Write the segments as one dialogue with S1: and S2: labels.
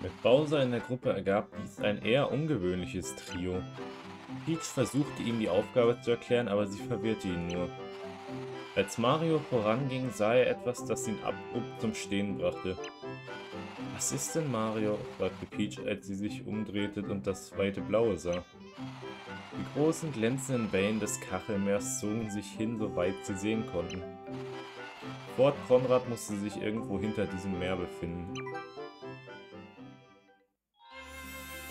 S1: Mit Bowser in der Gruppe ergab dies ein eher ungewöhnliches Trio. Peach versuchte ihm die Aufgabe zu erklären, aber sie verwirrte ihn nur. Als Mario voranging, sah er etwas, das ihn abrupt zum Stehen brachte. Was ist denn Mario? fragte Peach, als sie sich umdrehte und das weite Blaue sah. Die großen glänzenden Wellen des Kachelmeers zogen sich hin, soweit sie sehen konnten. Fort Konrad musste sich irgendwo hinter diesem Meer befinden.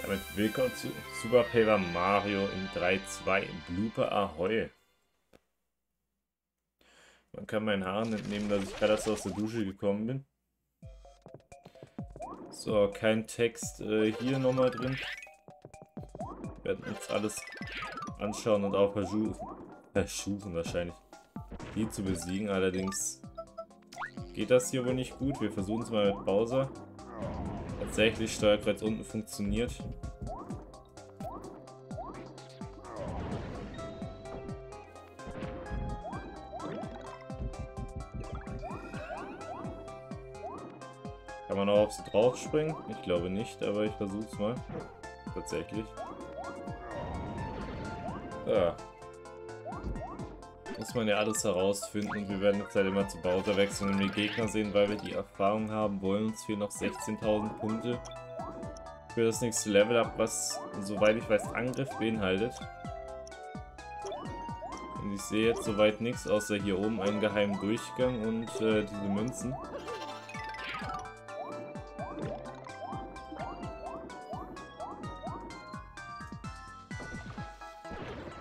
S1: Damit willkommen zu Super Paper Mario in 3.2 Blooper Ahoy. Man kann meinen Haaren entnehmen, dass ich gerade erst aus der Dusche gekommen bin. So, kein Text äh, hier nochmal drin. Wir werden uns alles anschauen und auch versuchen, versuchen wahrscheinlich, die zu besiegen. Allerdings geht das hier wohl nicht gut. Wir versuchen es mal mit Bowser. Tatsächlich, Steuerkreuz unten funktioniert. Kann man auch auf sie drauf springen? Ich glaube nicht, aber ich versuche es mal. Tatsächlich. Ja. Muss man ja alles herausfinden wir werden jetzt halt immer zu Bowser wechseln und die Gegner sehen, weil wir die Erfahrung haben wollen. Uns fehlen noch 16.000 Punkte für das nächste Level up, was, soweit ich weiß, Angriff beinhaltet. Und ich sehe jetzt soweit nichts, außer hier oben einen geheimen Durchgang und äh, diese Münzen.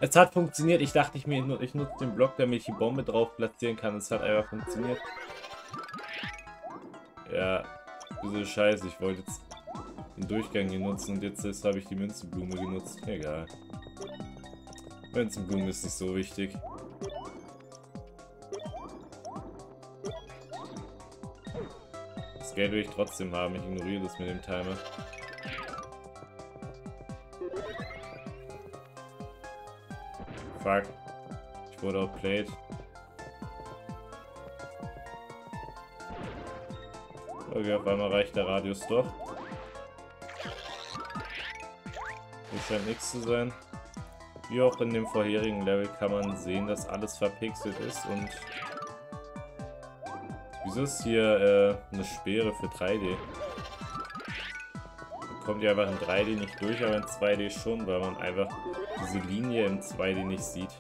S1: Es hat funktioniert. Ich dachte, ich, mir, ich nutze den Block, damit ich die Bombe drauf platzieren kann. Es hat einfach funktioniert. Ja, diese Scheiße. Ich wollte jetzt den Durchgang hier nutzen und jetzt, habe ich die Münzenblume genutzt. Egal. Münzenblume ist nicht so wichtig. Das Geld will ich trotzdem haben. Ich ignoriere das mit dem Timer. Fuck. Ich wurde outplayed. Okay, auf einmal reicht der Radius doch. Hier scheint nichts zu sein. Wie auch in dem vorherigen Level kann man sehen, dass alles verpixelt ist und... Wieso ist hier äh, eine Speere für 3D? Kommt ja einfach in 3D nicht durch, aber in 2D schon, weil man einfach diese Linie im 2D nicht sieht.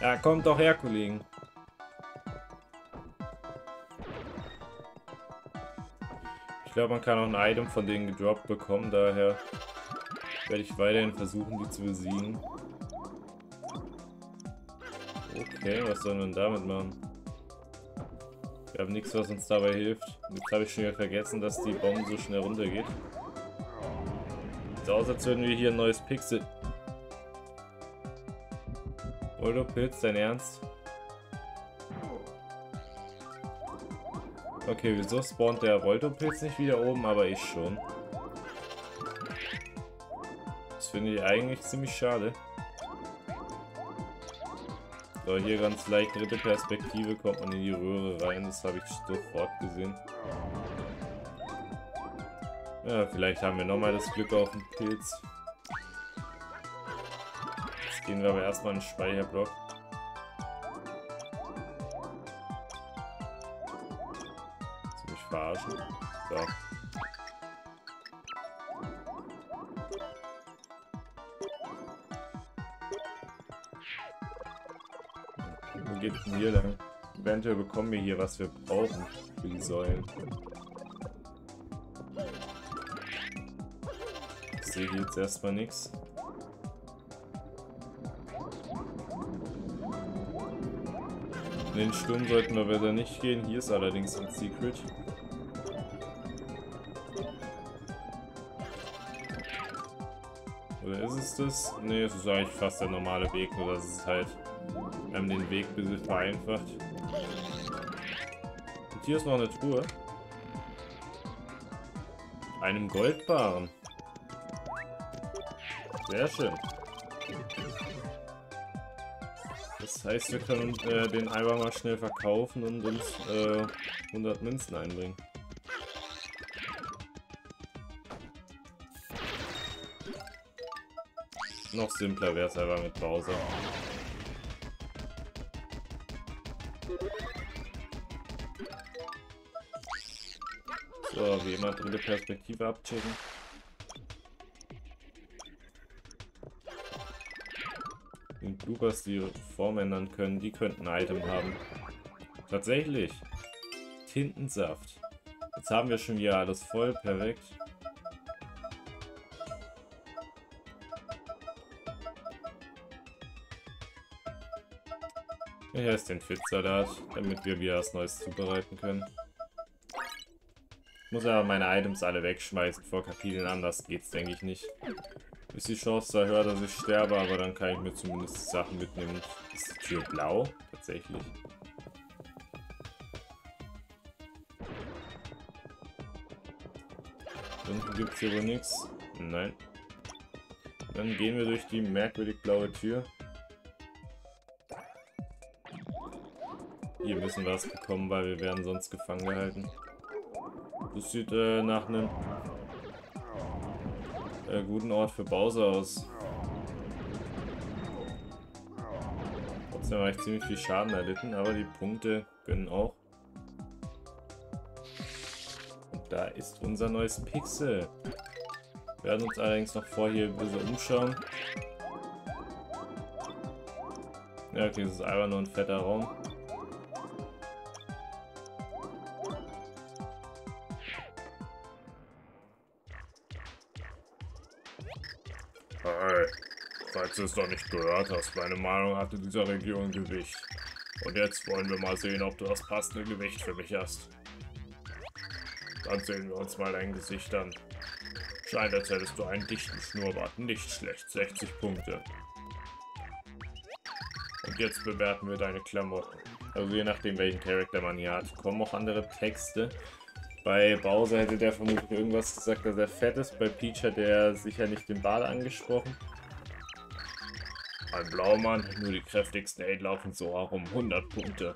S1: Ja, kommt doch her, Kollegen. Ich glaube, man kann auch ein Item von denen gedroppt bekommen, daher werde ich weiterhin versuchen, die zu besiegen. Okay, was wir denn damit machen? Wir haben nichts, was uns dabei hilft. Jetzt habe ich schon wieder vergessen, dass die Bombe so schnell runtergeht. Sieht aus, als würden wir hier ein neues Pixel. Voldo Pilz, dein Ernst? Okay, wieso spawnt der Volto-Pilz nicht wieder oben, aber ich schon. Das finde ich eigentlich ziemlich schade. So, hier ganz leicht dritte Perspektive kommt man in die Röhre rein. Das habe ich sofort gesehen. Ja, vielleicht haben wir nochmal das Glück auf den Pilz. Jetzt gehen wir aber erstmal in den Speicherblock. Ziemlich verarschen. So. Geht denn hier lang? Eventuell bekommen wir hier, was wir brauchen für die Säulen. Ich sehe hier jetzt erstmal nichts. In den Sturm sollten wir wieder nicht gehen. Hier ist allerdings ein Secret. Oder ist es das? Ne, es ist eigentlich fast der normale Weg, nur dass es halt einem den Weg ein bisschen vereinfacht. Und hier ist noch eine Truhe. Einem Goldbaren. Sehr schön. Das heißt, wir können äh, den einfach mal schnell verkaufen und uns äh, 100 Münzen einbringen. Noch simpler wäre es einfach mit Bowser. So, wie immer dritte Perspektive abchecken. Den Bloopers, die Form ändern können, die könnten ein Item haben. Tatsächlich. Tintensaft. Jetzt haben wir schon wieder alles voll, perfekt. Hier ist den Fitzsalat, damit wir wieder was Neues zubereiten können. Muss aber meine Items alle wegschmeißen vor Kapiteln, anders geht's denke ich nicht. Ist die Chance da höher, dass ich sterbe, aber dann kann ich mir zumindest Sachen mitnehmen. Ist die Tür blau? Tatsächlich. Unten gibt es hier wohl nichts. Nein. Dann gehen wir durch die merkwürdig blaue Tür. Hier müssen wir was bekommen, weil wir werden sonst gefangen gehalten. Das sieht äh, nach einem äh, guten Ort für Bowser aus. Trotzdem habe ich ziemlich viel Schaden erlitten, aber die Punkte gönnen auch. Und da ist unser neues Pixel. Wir werden uns allerdings noch vorher ein bisschen umschauen. Ja, okay, das ist einfach nur ein fetter Raum.
S2: Du es noch nicht gehört hast, meine Meinung hatte dieser Region Gewicht. Und jetzt wollen wir mal sehen, ob du das passende Gewicht für mich hast. Dann sehen wir uns mal dein Gesicht an. Scheint, als hättest du einen dichten Schnurrbart. Nicht schlecht, 60 Punkte. Und jetzt bewerten wir deine Klamotten.
S1: Also je nachdem, welchen Charakter man hier hat, kommen auch andere Texte. Bei Bowser hätte der vermutlich irgendwas gesagt, dass er fett ist. Bei Peach hat er sicher nicht den Ball angesprochen.
S2: Ein Blaumann, nur die kräftigsten Aid laufen so herum. 100 Punkte.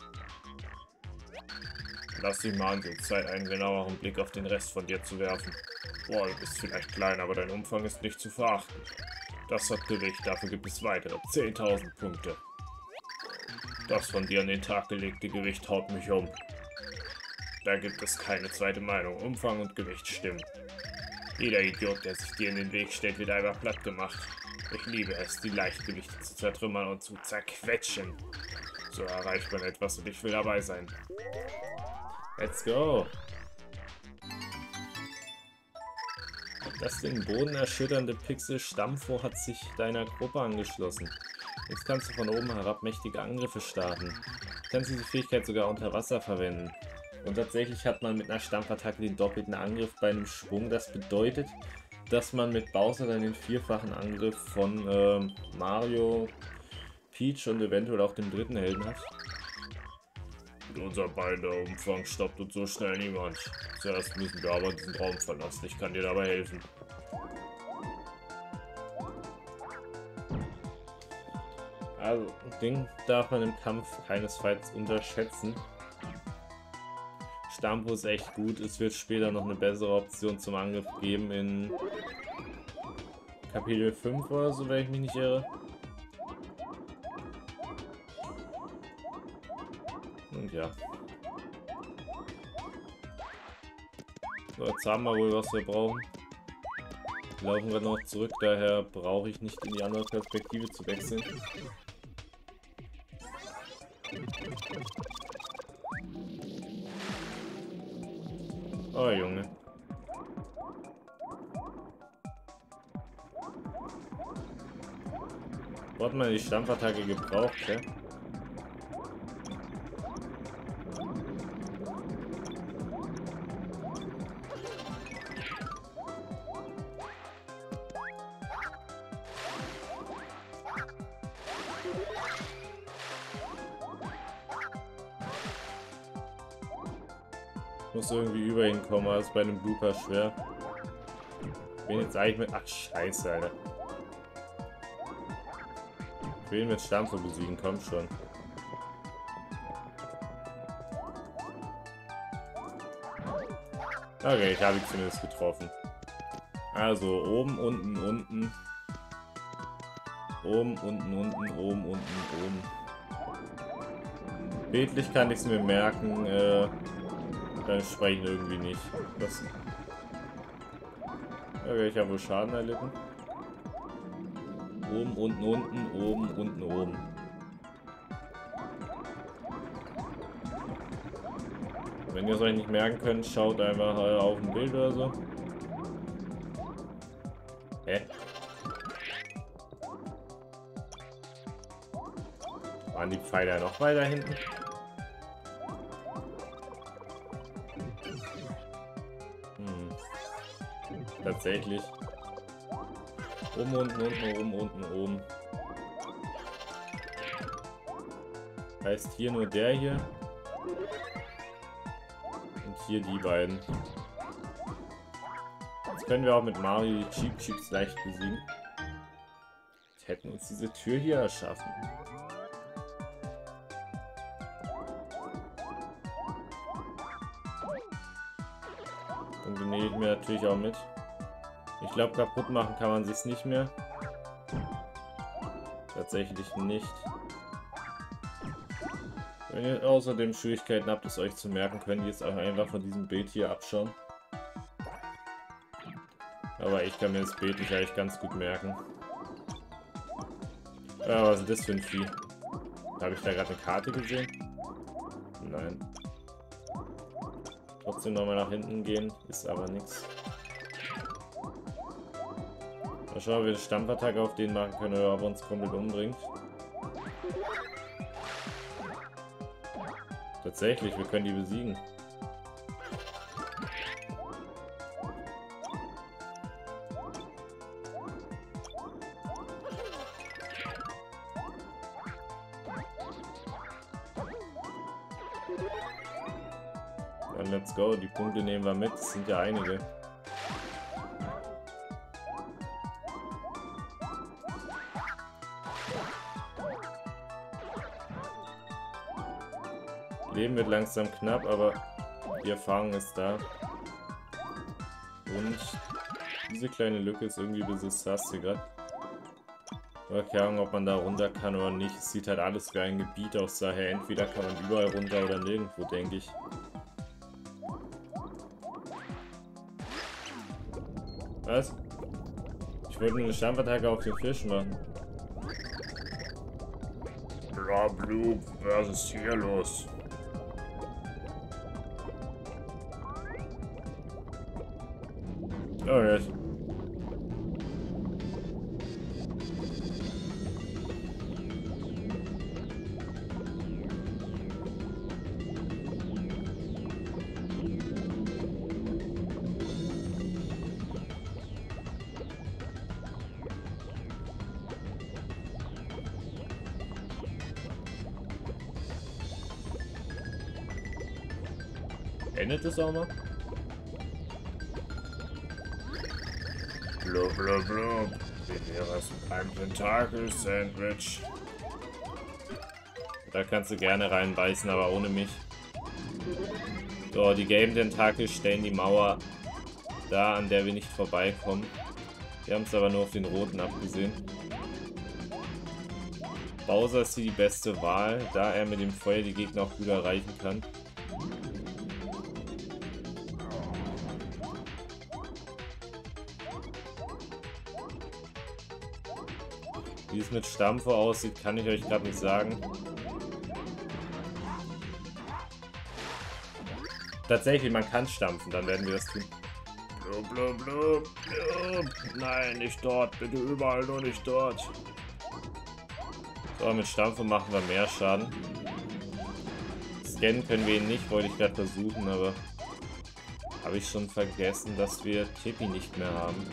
S2: Lass dich mal ansehen, Zeit einen genaueren Blick auf den Rest von dir zu werfen. Boah, du bist vielleicht klein, aber dein Umfang ist nicht zu verachten. Das hat Gewicht, dafür gibt es weitere 10.000 Punkte. Das von dir an den Tag gelegte Gewicht haut mich um. Da gibt es keine zweite Meinung. Umfang und Gewicht stimmen. Jeder Idiot, der sich dir in den Weg stellt, wird einfach platt gemacht. Ich liebe es, die Leichtgewichte zu zertrümmern und zu zerquetschen. So erreicht man etwas und ich will dabei sein.
S1: Let's go! Das den Boden erschütternde Pixel Stampfo hat sich deiner Gruppe angeschlossen. Jetzt kannst du von oben herab mächtige Angriffe starten. Du kannst diese Fähigkeit sogar unter Wasser verwenden. Und tatsächlich hat man mit einer Stampfattacke den doppelten Angriff bei einem Schwung. Das bedeutet, dass man mit Bowser dann den vierfachen Angriff von äh, Mario, Peach und eventuell auch dem dritten Helden hat.
S2: Unser beider Umfang stoppt uns so schnell niemand. Zuerst müssen wir aber diesen Raum verlassen. Ich kann dir dabei helfen.
S1: Also, Ding darf man im Kampf keinesfalls unterschätzen. Stampo ist echt gut. Es wird später noch eine bessere Option zum Angriff geben in Kapitel 5 oder so, wenn ich mich nicht irre. Und ja. So, jetzt haben wir wohl, was wir brauchen. Laufen wir noch zurück, daher brauche ich nicht in die andere Perspektive zu wechseln. Oh, Junge. Hat man die Stampfattacke gebraucht, ja? muss irgendwie über ihn kommen, das ist bei einem Blooper schwer. Wen jetzt eigentlich mit... Ach, scheiße, Alter. Wen mit Stampfe besiegen, kommt schon. Okay, ich habe ihn zumindest getroffen. Also, oben, unten, unten. Oben, unten, unten, oben, unten, oben. Bildlich kann ich es mir merken, äh dann sprechen irgendwie nicht. Das okay, ich habe wohl Schaden erlitten. Oben, unten, unten, oben, unten, oben. Wenn ihr es euch nicht merken könnt, schaut einfach auf ein Bild oder so. Hä? Waren die Pfeile noch weiter hinten? Tatsächlich. Oben, unten, unten, oben, unten, oben. Heißt hier nur der hier. Und hier die beiden. Jetzt können wir auch mit Mario die Cheap Cheeps leicht besiegen. Wir hätten uns diese Tür hier erschaffen. Und die nehme ich mir natürlich auch mit. Ich glaube, kaputt machen kann man sich nicht mehr. Tatsächlich nicht. Wenn ihr außerdem Schwierigkeiten habt, es euch zu merken, könnt ihr es auch einfach von diesem Bild hier abschauen. Aber ich kann mir das Bild nicht eigentlich ganz gut merken. Ja, was ist das für ein Vieh? Habe ich da gerade eine Karte gesehen? Nein. Trotzdem nochmal nach hinten gehen, ist aber nichts. Mal schauen, ob wir eine Stampfattacke auf den machen können oder ob er uns komplett umbringt. Tatsächlich, wir können die besiegen. Dann let's go, die Punkte nehmen wir mit, es sind ja einige. Leben wird langsam knapp, aber die Erfahrung ist da. Und diese kleine Lücke ist irgendwie ein bisschen sass hier gerade. Keine Ahnung, ob man da runter kann oder nicht. Es sieht halt alles wie ein Gebiet aus, daher entweder kann man überall runter oder nirgendwo, denke ich. Was? Ich wollte eine Stampfattacke auf den Fisch machen.
S2: Bla Blub, was ist hier los?
S1: Oh, es auch mal?
S2: Blub, blub. Wie wäre es mit einem Tentakel-Sandwich?
S1: Da kannst du gerne reinbeißen, aber ohne mich. So, die Game Tentakel stellen die Mauer da, an der wir nicht vorbeikommen. Wir haben es aber nur auf den roten abgesehen. Bowser ist hier die beste Wahl, da er mit dem Feuer die Gegner auch gut erreichen kann. Wie es mit Stampfer aussieht, kann ich euch gerade nicht sagen. Tatsächlich, man kann stampfen, dann werden wir das tun.
S2: Blub, blub, blub, blub. Nein, nicht dort. Bitte überall, nur nicht dort.
S1: So, mit Stampfen machen wir mehr Schaden. Scannen können wir ihn nicht, wollte ich gerade versuchen, aber habe ich schon vergessen, dass wir Tippi nicht mehr haben.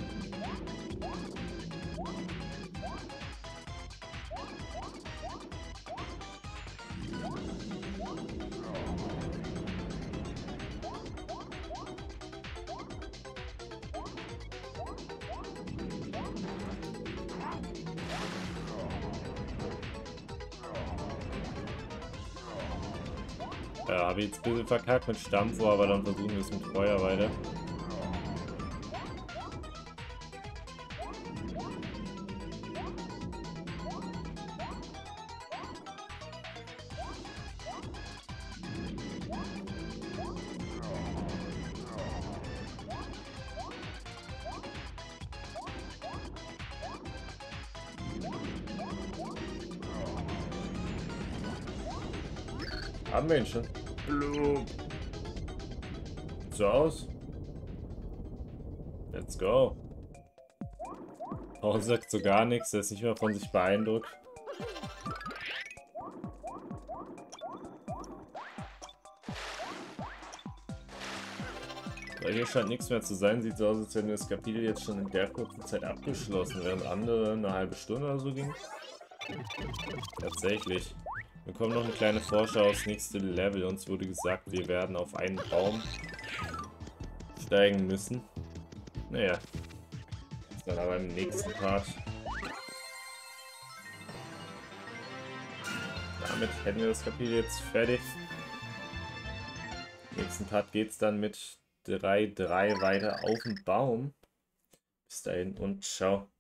S1: Ja, habe jetzt ein bisschen verkackt mit Stampfo, aber dann versuchen wir es mit Feuer Haben wir ihn schon?
S2: Blub.
S1: So aus. Let's go. Paul sagt so gar nichts, er ist nicht mehr von sich beeindruckt. Weil hier scheint nichts mehr zu sein. Sieht so aus, als wenn das Kapitel jetzt schon in der kurzen Zeit abgeschlossen, während andere eine halbe Stunde oder so ging. Tatsächlich. Wir bekommen noch eine kleine Vorschau aufs nächste Level. Uns wurde gesagt, wir werden auf einen Baum steigen müssen. Naja. Das dann aber im nächsten Part. Damit hätten wir das Kapitel jetzt fertig. Im nächsten Part geht es dann mit 3-3 weiter auf den Baum. Bis dahin und ciao.